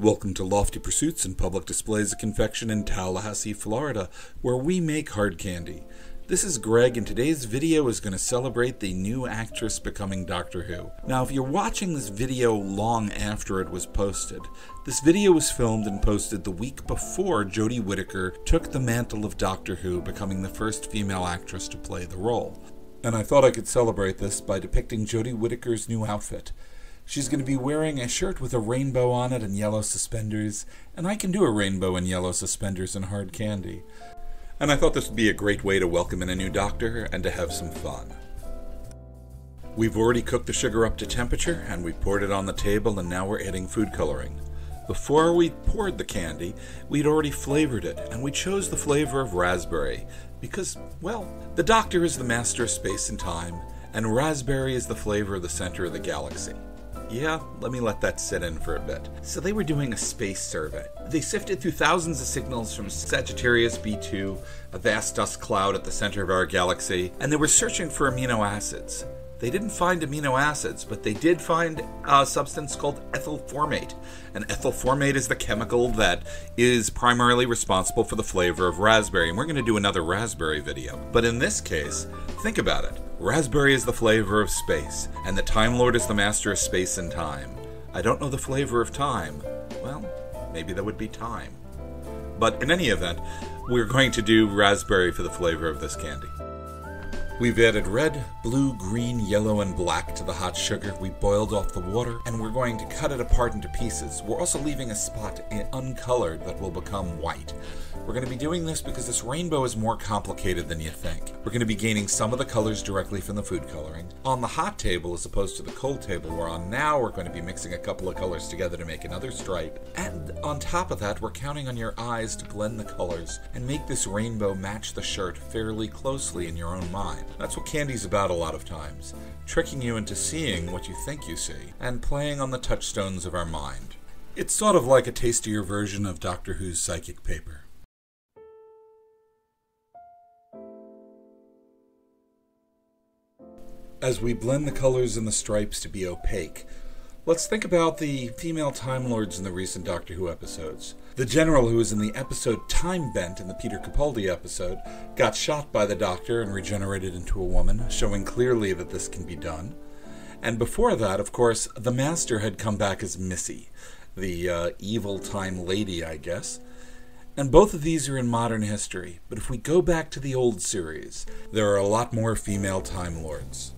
Welcome to Lofty Pursuits and Public Displays of Confection in Tallahassee, Florida, where we make hard candy. This is Greg, and today's video is going to celebrate the new actress becoming Doctor Who. Now, if you're watching this video long after it was posted, this video was filmed and posted the week before Jodie Whittaker took the mantle of Doctor Who, becoming the first female actress to play the role. And I thought I could celebrate this by depicting Jodie Whittaker's new outfit. She's going to be wearing a shirt with a rainbow on it and yellow suspenders, and I can do a rainbow and yellow suspenders and hard candy. And I thought this would be a great way to welcome in a new doctor and to have some fun. We've already cooked the sugar up to temperature, and we poured it on the table, and now we're adding food coloring. Before we poured the candy, we'd already flavored it, and we chose the flavor of raspberry because, well, the Doctor is the master of space and time, and raspberry is the flavor of the center of the galaxy. Yeah, let me let that sit in for a bit. So they were doing a space survey. They sifted through thousands of signals from Sagittarius B2, a vast dust cloud at the center of our galaxy, and they were searching for amino acids. They didn't find amino acids, but they did find a substance called ethyl formate. And ethyl formate is the chemical that is primarily responsible for the flavor of raspberry. And we're going to do another raspberry video. But in this case, think about it. Raspberry is the flavor of space, and the Time Lord is the master of space and time. I don't know the flavor of time. Well, maybe that would be time. But in any event, we're going to do raspberry for the flavor of this candy. We've added red, blue, green, yellow, and black to the hot sugar. We boiled off the water, and we're going to cut it apart into pieces. We're also leaving a spot uncolored that will become white. We're going to be doing this because this rainbow is more complicated than you think. We're going to be gaining some of the colors directly from the food coloring. On the hot table as opposed to the cold table we're on now, we're going to be mixing a couple of colors together to make another stripe. And on top of that, we're counting on your eyes to blend the colors and make this rainbow match the shirt fairly closely in your own mind. That's what candy's about a lot of times, tricking you into seeing what you think you see, and playing on the touchstones of our mind. It's sort of like a tastier version of Doctor Who's psychic paper. As we blend the colors and the stripes to be opaque, let's think about the female Time Lords in the recent Doctor Who episodes. The general who was in the episode Time Bent in the Peter Capaldi episode got shot by the Doctor and regenerated into a woman, showing clearly that this can be done. And before that, of course, the Master had come back as Missy, the uh, evil Time Lady, I guess. And both of these are in modern history, but if we go back to the old series, there are a lot more female Time Lords.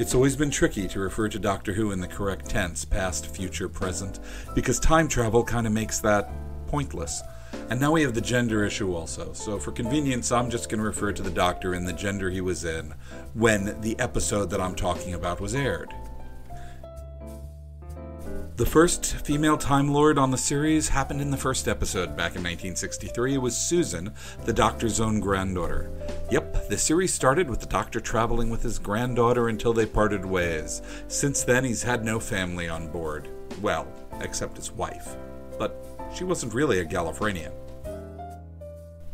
It's always been tricky to refer to Doctor Who in the correct tense, past, future, present, because time travel kind of makes that pointless. And now we have the gender issue also, so for convenience, I'm just going to refer to the Doctor in the gender he was in when the episode that I'm talking about was aired. The first female Time Lord on the series happened in the first episode back in 1963. It was Susan, the Doctor's own granddaughter. The series started with the Doctor traveling with his granddaughter until they parted ways. Since then, he's had no family on board. Well, except his wife. But she wasn't really a Gallifreynian.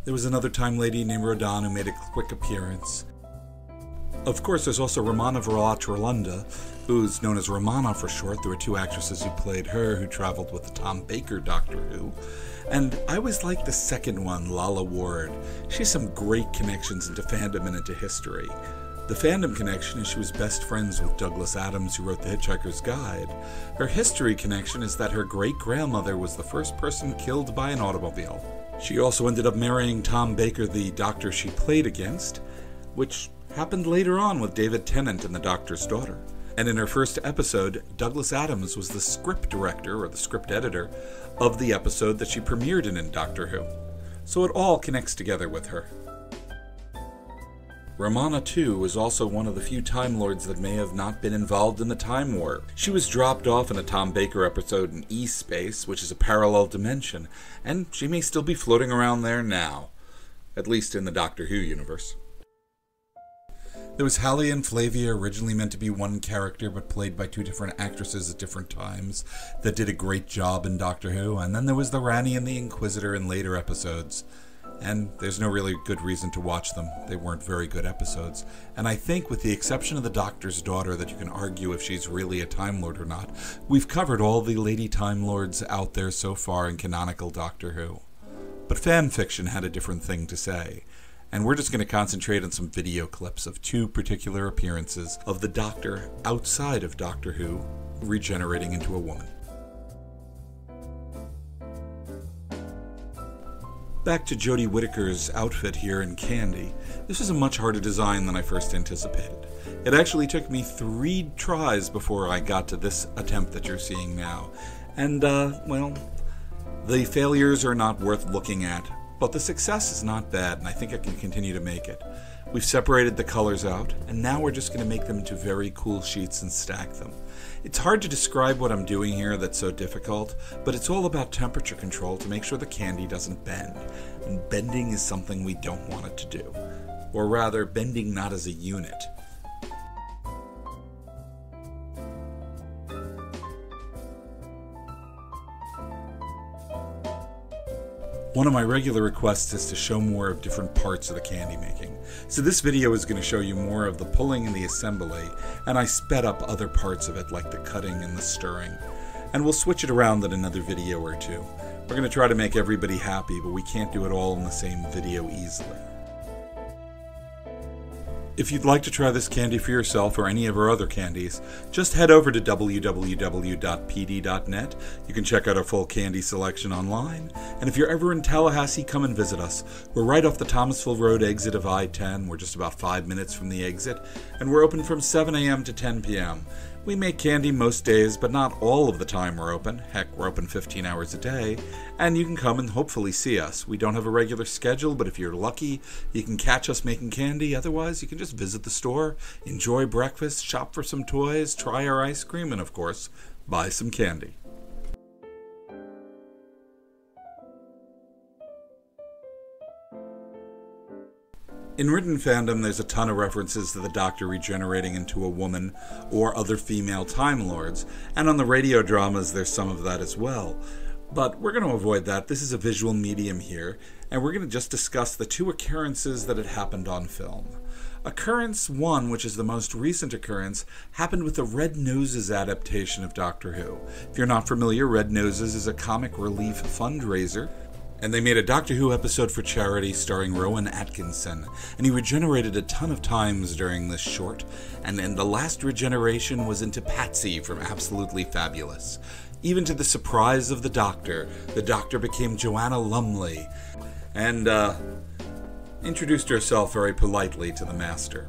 There was another Time Lady named Rodan who made a quick appearance. Of course, there's also Romanadvoratrelundar, who's known as Romana for short. There were two actresses who played her who traveled with the Tom Baker Doctor Who. And I always liked the second one, Lalla Ward. She has some great connections into fandom and into history. The fandom connection is she was best friends with Douglas Adams, who wrote The Hitchhiker's Guide. Her history connection is that her great grandmother was the first person killed by an automobile. She also ended up marrying Tom Baker, the doctor she played against, which happened later on with David Tennant and the Doctor's Daughter. And in her first episode, Douglas Adams was the script director or the script editor of the episode that she premiered in in Doctor Who. So it all connects together with her. Romana, too, was also one of the few Time Lords that may have not been involved in the Time War. She was dropped off in a Tom Baker episode in E Space, which is a parallel dimension, and she may still be floating around there now, at least in the Doctor Who universe. There was Thalia and Flavia, originally meant to be one character but played by two different actresses at different times, that did a great job in Doctor Who, and then there was the Rani and the Inquisitor in later episodes. and there's no really good reason to watch them. They weren't very good episodes. And I think, with the exception of the Doctor's daughter, that you can argue if she's really a Time Lord or not, we've covered all the Lady Time Lords out there so far in canonical Doctor Who. But fan fiction had a different thing to say. And we're just going to concentrate on some video clips of two particular appearances of the Doctor outside of Doctor Who regenerating into a woman. Back to Jodie Whittaker's outfit here in Candy. This is a much harder design than I first anticipated. It actually took me three tries before I got to this attempt that you're seeing now. And, uh, well, the failures are not worth looking at, but the success is not bad, and I think I can continue to make it. We've separated the colors out, and now we're just going to make them into very cool sheets and stack them. It's hard to describe what I'm doing here that's so difficult, but it's all about temperature control to make sure the candy doesn't bend. And bending is something we don't want it to do. Or rather, bending not as a unit. One of my regular requests is to show more of different parts of the candy making. So this video is going to show you more of the pulling and the assembly, and I sped up other parts of it like the cutting and the stirring. And we'll switch it around in another video or two. We're going to try to make everybody happy, but we can't do it all in the same video easily. If you'd like to try this candy for yourself or any of our other candies, just head over to www.pd.net. You can check out our full candy selection online. And if you're ever in Tallahassee, come and visit us. We're right off the Thomasville Road exit of I 10. We're just about five minutes from the exit. And we're open from 7 a.m. to 10 p.m. We make candy most days, but not all of the time we're open. Heck, we're open 15 hours a day. And you can come and hopefully see us. We don't have a regular schedule, but if you're lucky, you can catch us making candy. Otherwise, you can just visit the store, enjoy breakfast, shop for some toys, try our ice cream, and of course, buy some candy. In written fandom, there's a ton of references to the Doctor regenerating into a woman or other female Time Lords, and on the radio dramas, there's some of that as well. But we're going to avoid that. This is a visual medium here, and we're going to just discuss the two occurrences that had happened on film. Occurrence 1, which is the most recent occurrence, happened with the Red Noses adaptation of Doctor Who. If you're not familiar, Red Noses is a comic relief fundraiser and they made a Doctor Who episode for charity starring Rowan Atkinson, and he regenerated a ton of times during this short, and then the last regeneration was into Patsy from Absolutely Fabulous. Even to the surprise of the Doctor, the Doctor became Joanna Lumley, and, uh, introduced herself very politely to the Master.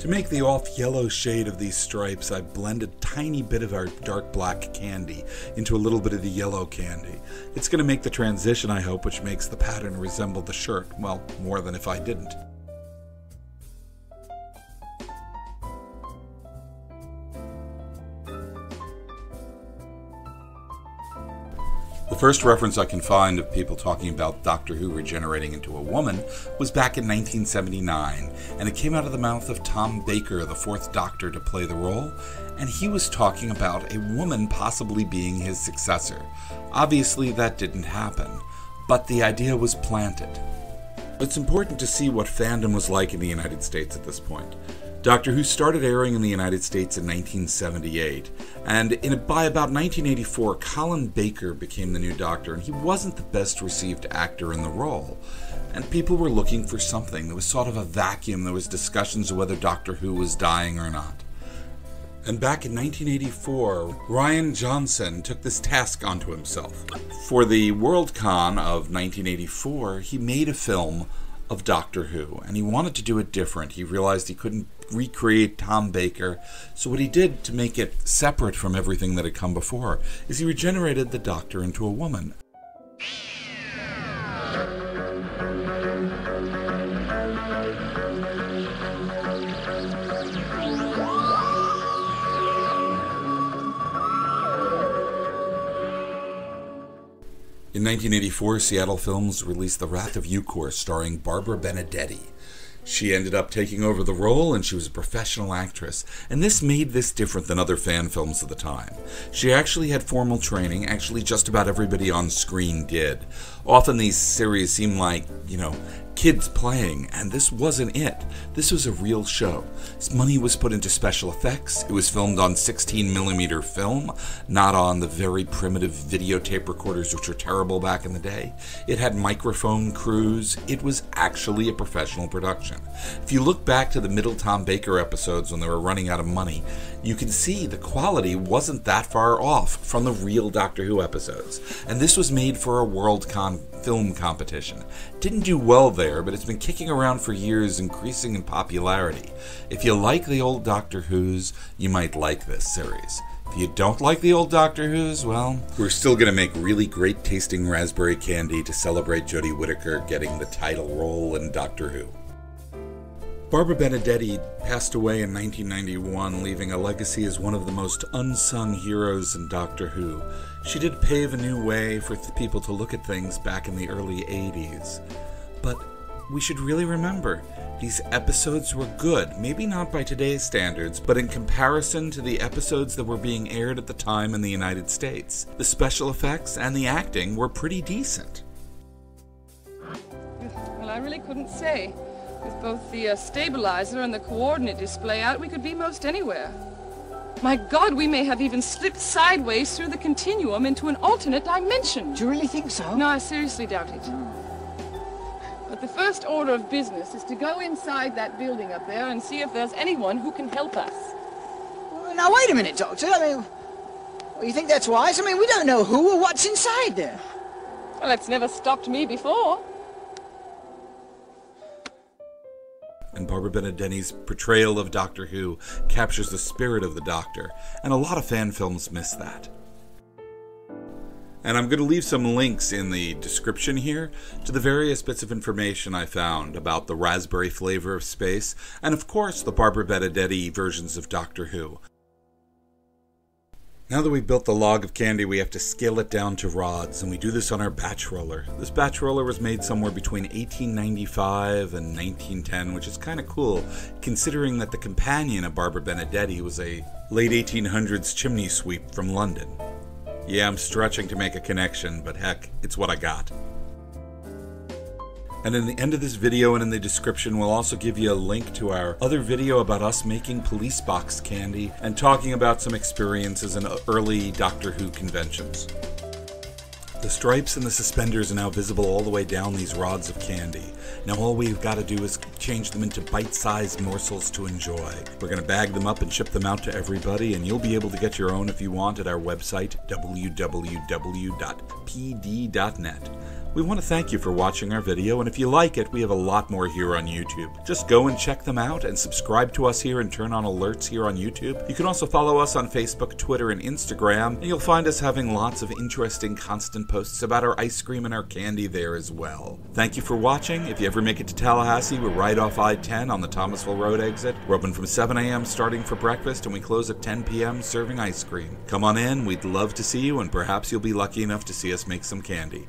To make the off yellow shade of these stripes, I blend a tiny bit of our dark black candy into a little bit of the yellow candy. It's going to make the transition, I hope, which makes the pattern resemble the shirt, well, more than if I didn't. First reference I can find of people talking about Doctor Who regenerating into a woman was back in 1979, and it came out of the mouth of Tom Baker, the fourth Doctor to play the role, and he was talking about a woman possibly being his successor. Obviously, that didn't happen, but the idea was planted. It's important to see what fandom was like in the United States at this point. Doctor Who started airing in the United States in 1978, and in, by about 1984, Colin Baker became the new Doctor, and he wasn't the best received actor in the role. And people were looking for something. There was sort of a vacuum. There was discussions of whether Doctor Who was dying or not. And back in 1984, Ryan Johnson took this task onto himself. For the Worldcon of 1984, he made a film of Doctor Who, and he wanted to do it different. He realized he couldn't recreate Tom Baker, so what he did to make it separate from everything that had come before is he regenerated the Doctor into a woman. In 1984, Seattle Films released The Wrath of Eukor, starring Barbara Benedetti. She ended up taking over the role and she was a professional actress, and this made this different than other fan films of the time. She actually had formal training, actually, just about everybody on screen did. Often these series seem like, you know, kids playing, and this wasn't it. This was a real show. Money was put into special effects. It was filmed on 16mm film, not on the very primitive videotape recorders, which were terrible back in the day. It had microphone crews. It was actually a professional production. If you look back to the middle Tom Baker episodes when they were running out of money, you can see the quality wasn't that far off from the real Doctor Who episodes. And this was made for a Worldcon film competition. Didn't do well there, but it's been kicking around for years, increasing in popularity. If you like the old Doctor Who's, you might like this series. If you don't like the old Doctor Who's, well, we're still going to make really great tasting raspberry candy to celebrate Jodie Whittaker getting the title role in Doctor Who. Barbara Benedetti passed away in 1991, leaving a legacy as one of the most unsung heroes in Doctor Who. She did pave a new way for people to look at things back in the early 80s. But we should really remember these episodes were good, maybe not by today's standards, but in comparison to the episodes that were being aired at the time in the United States, the special effects and the acting were pretty decent. Well, I really couldn't say. With both the uh, stabilizer and the coordinate display out, we could be most anywhere. My God, we may have even slipped sideways through the continuum into an alternate dimension. Do you really think so? No, I seriously doubt it. But the first order of business is to go inside that building up there and see if there's anyone who can help us. Well, now, wait a minute, Doctor. I mean, well, you think that's wise? I mean, we don't know who or what's inside there. Well, it's never stopped me before. And Barbara Benedetti's portrayal of Doctor Who captures the spirit of the Doctor, and a lot of fan films miss that. And I'm going to leave some links in the description here to the various bits of information I found about the raspberry flavor of space, and of course the Barbara Benedetti versions of Doctor Who. Now that we've built the log of candy, we have to scale it down to rods, and we do this on our batch roller. This batch roller was made somewhere between 1895 and 1910, which is kind of cool, considering that the companion of Barbara Benedetti was a late 1800s chimney sweep from London. Yeah, I'm stretching to make a connection, but heck, it's what I got. And in the end of this video and in the description, we'll also give you a link to our other video about us making police box candy and talking about some experiences in early Doctor Who conventions. The stripes and the suspenders are now visible all the way down these rods of candy. Now all we've got to do is change them into bite-sized morsels to enjoy. We're going to bag them up and ship them out to everybody, and you'll be able to get your own if you want at our website, www.pd.net. We want to thank you for watching our video, and if you like it, we have a lot more here on YouTube. Just go and check them out and subscribe to us here and turn on alerts here on YouTube. You can also follow us on Facebook, Twitter, and Instagram, and you'll find us having lots of interesting constant posts about our ice cream and our candy there as well. Thank you for watching. If you ever make it to Tallahassee, we're right off I-10 on the Thomasville Road exit. We're open from 7 a.m. starting for breakfast, and we close at 10 p.m. serving ice cream. Come on in, we'd love to see you, and perhaps you'll be lucky enough to see us make some candy.